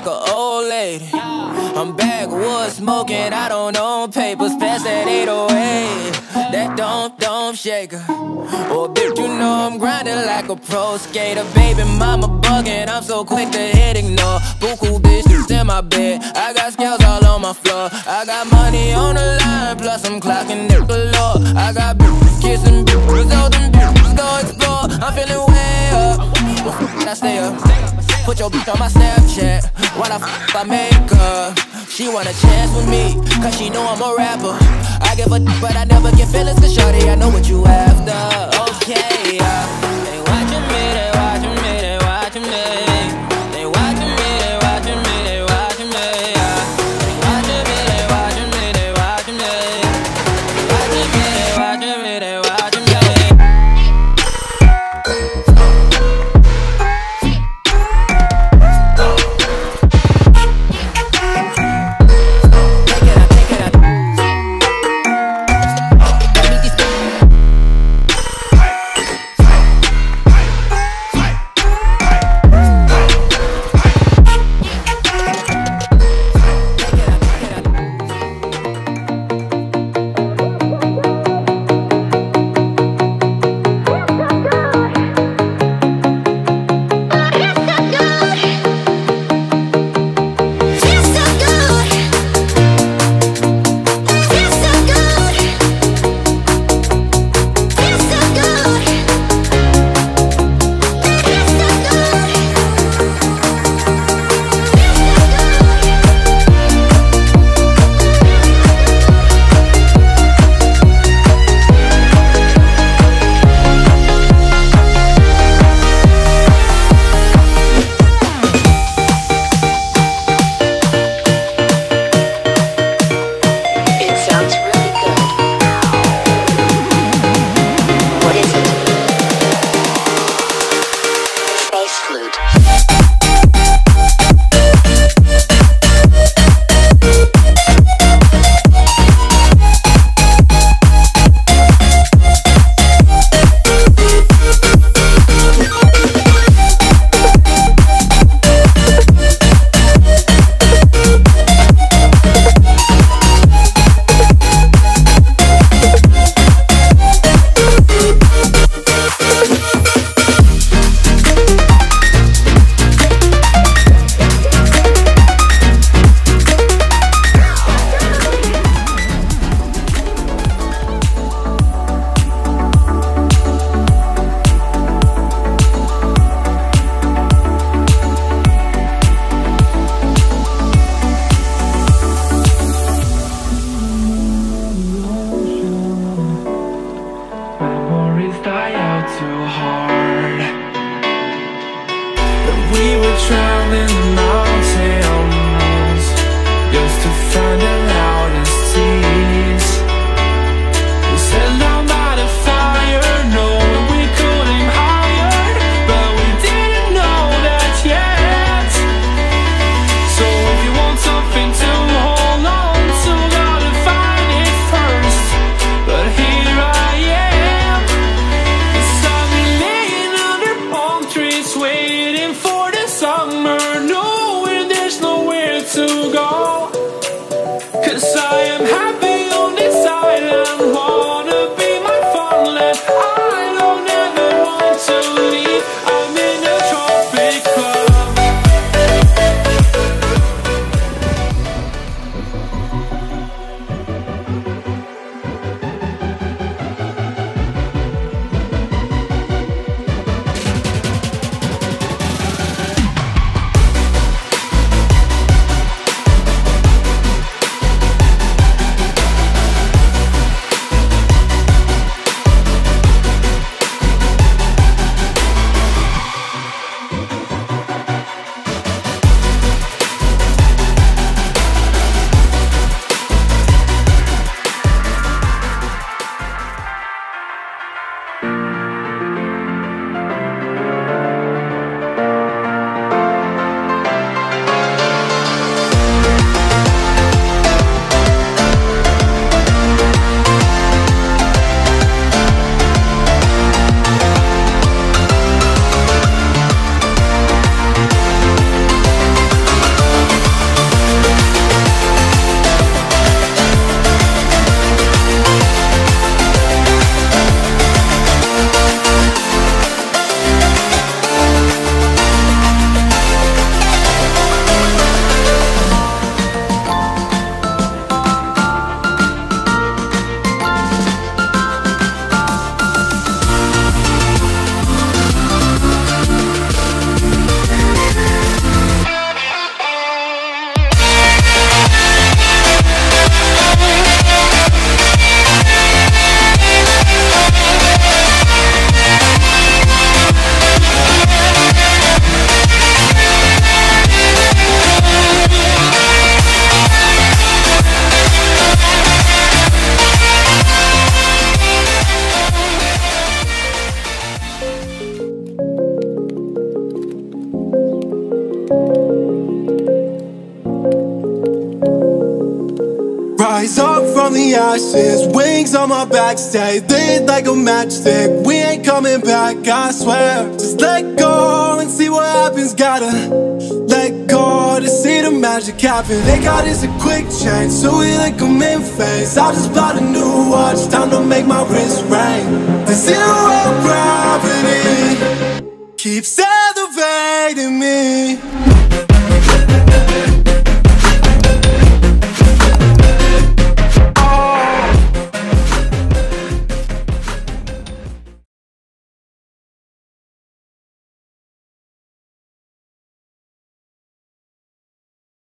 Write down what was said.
like an old lady. I'm backwood smoking, I don't own papers, pass that 808. That don't, don't shaker. Oh, bitch, you know I'm grinding like a pro skater. Baby, mama bugging, I'm so quick to hit ignore. Buku bitches in my bed, I got scales all on my floor. I got money on the line, plus I'm clocking it galore. I got bitches kissing bitches, all them bitches go explore. I'm feeling way up. I stay up. Put your bitch on my Snapchat while I f- I make her. She want a chance with me, cause she know I'm a rapper. I give a d- but I never get feelings, cause shorty, I know what you after. Okay. Ashes, wings on my back, stay lit like a matchstick. We ain't coming back, I swear. Just let go and see what happens. Gotta let go to see the magic happen. They got us a quick change, so we like them in phase. I just bought a new watch, time to make my wrist ring. The zero gravity keeps elevating me.